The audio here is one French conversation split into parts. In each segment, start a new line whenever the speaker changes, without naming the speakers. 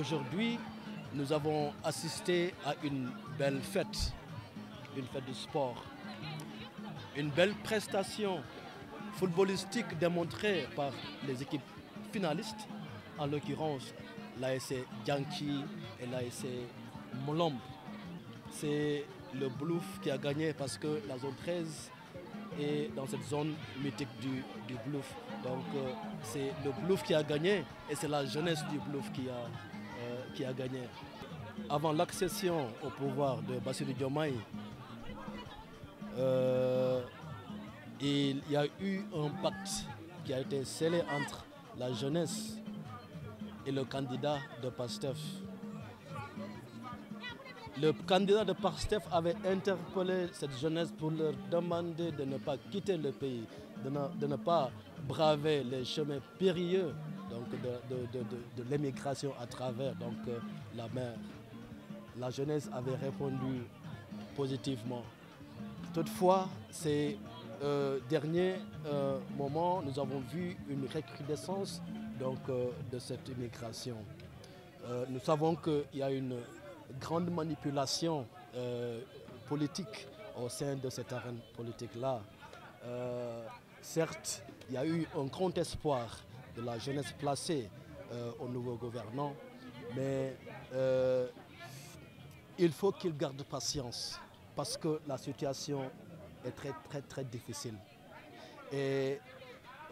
Aujourd'hui, nous avons assisté à une belle fête, une fête de sport, une belle prestation footballistique démontrée par les équipes finalistes, en l'occurrence l'ASC Yankee et l'ASC Molombe. C'est le Bluff qui a gagné parce que la zone 13 est dans cette zone mythique du, du Bluff. Donc euh, c'est le Bluff qui a gagné et c'est la jeunesse du Bluff qui a, qui a gagné. Avant l'accession au pouvoir de Bassirou Diomaye, euh, il y a eu un pacte qui a été scellé entre la jeunesse et le candidat de PASTEF. Le candidat de PASTEF avait interpellé cette jeunesse pour leur demander de ne pas quitter le pays, de ne, pas braver les chemins périlleux de, de, l'émigration à travers donc, euh, la mer. La jeunesse avait répondu positivement. Toutefois, ces euh, derniers euh, moments, nous avons vu une recrudescence donc, de cette immigration. Nous savons qu'il y a une grande manipulation politique au sein de cette arène politique-là. certes, il y a eu un grand espoir de la jeunesse placée au nouveau gouvernant, mais il faut qu'il garde patience parce que la situation est très très très difficile. Et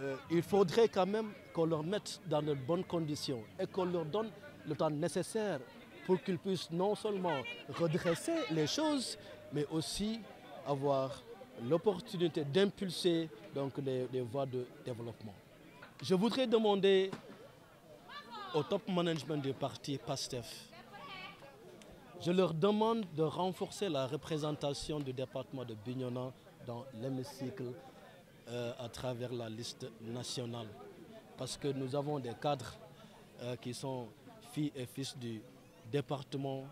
euh, il faudrait quand même qu'on leur mette dans de bonnes conditions et qu'on leur donne le temps nécessaire pour qu'ils puissent non seulement redresser les choses, mais aussi avoir l'opportunité d'impulser donc les voies de développement. Je voudrais demander au top management du parti PASTEF, je leur demande de renforcer la représentation du département de Bignona dans l'hémicycle euh, à travers la liste nationale. Parce que nous avons des cadres euh, qui sont filles et fils du département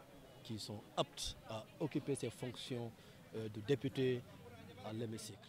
qui sont aptes à occuper ces fonctions euh, de député à l'hémicycle.